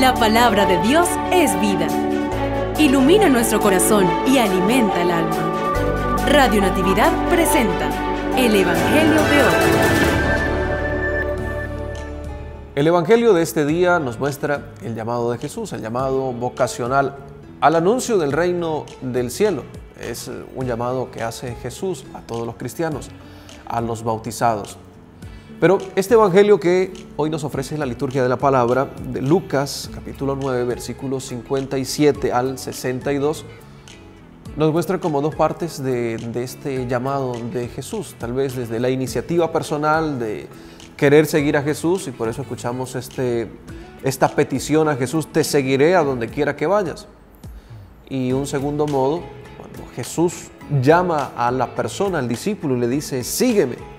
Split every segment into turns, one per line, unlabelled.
La palabra de Dios es vida. Ilumina nuestro corazón y alimenta el alma. Radio Natividad presenta el Evangelio de hoy.
El Evangelio de este día nos muestra el llamado de Jesús, el llamado vocacional al anuncio del reino del cielo. Es un llamado que hace Jesús a todos los cristianos, a los bautizados. Pero este Evangelio que hoy nos ofrece la liturgia de la palabra, de Lucas capítulo 9, versículos 57 al 62, nos muestra como dos partes de, este llamado de Jesús, tal vez desde la iniciativa personal de querer seguir a Jesús y por eso escuchamos este, esta petición a Jesús, te seguiré a donde quiera que vayas. Y un segundo modo, cuando Jesús llama a la persona, al discípulo y le dice, sígueme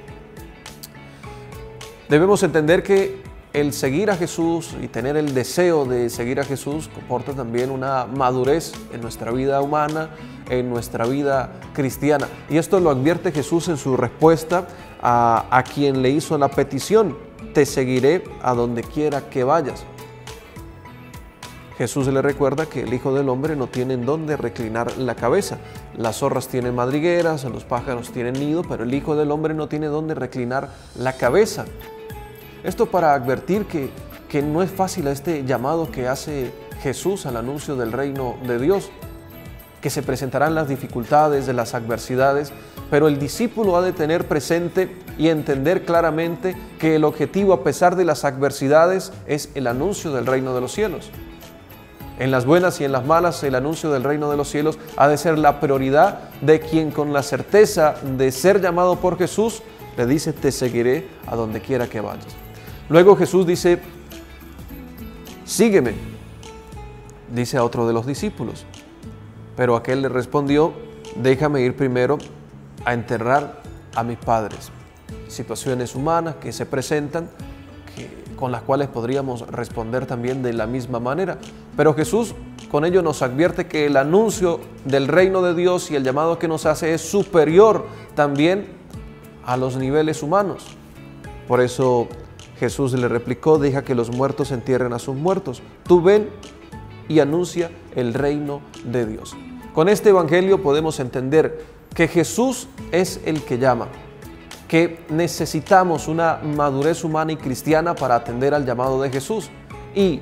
Debemos entender que el seguir a Jesús y tener el deseo de seguir a Jesús comporta también una madurez en nuestra vida humana, en nuestra vida cristiana. Y esto lo advierte Jesús en su respuesta a, a quien le hizo la petición, te seguiré a donde quiera que vayas. Jesús le recuerda que el Hijo del Hombre no tiene en dónde reclinar la cabeza. Las zorras tienen madrigueras, los pájaros tienen nido, pero el Hijo del Hombre no tiene dónde reclinar la cabeza. Esto para advertir que, que no es fácil este llamado que hace Jesús al anuncio del reino de Dios, que se presentarán las dificultades, de las adversidades, pero el discípulo ha de tener presente y entender claramente que el objetivo a pesar de las adversidades es el anuncio del reino de los cielos. En las buenas y en las malas, el anuncio del reino de los cielos ha de ser la prioridad de quien con la certeza de ser llamado por Jesús le dice, te seguiré a donde quiera que vayas. Luego Jesús dice, sígueme, dice a otro de los discípulos. Pero aquel le respondió, déjame ir primero a enterrar a mis padres. Situaciones humanas que se presentan, con las cuales podríamos responder también de la misma manera. Pero Jesús con ello nos advierte que el anuncio del reino de Dios y el llamado que nos hace es superior también a los niveles humanos. Por eso Jesús le replicó, deja que los muertos entierren a sus muertos. Tú ven y anuncia el reino de Dios. Con este Evangelio podemos entender que Jesús es el que llama, que necesitamos una madurez humana y cristiana para atender al llamado de Jesús y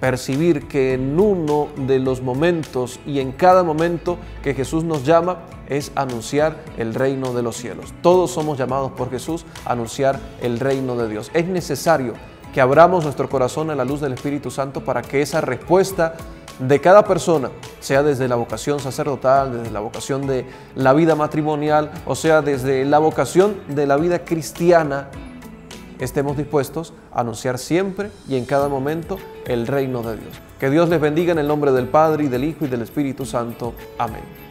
percibir que en uno de los momentos y en cada momento que Jesús nos llama es anunciar el reino de los cielos. Todos somos llamados por Jesús a anunciar el reino de Dios. Es necesario que abramos nuestro corazón a la luz del Espíritu Santo para que esa respuesta de cada persona, sea desde la vocación sacerdotal, desde la vocación de la vida matrimonial, o sea, desde la vocación de la vida cristiana, estemos dispuestos a anunciar siempre y en cada momento el reino de Dios. Que Dios les bendiga en el nombre del Padre y del Hijo y del Espíritu Santo. Amén.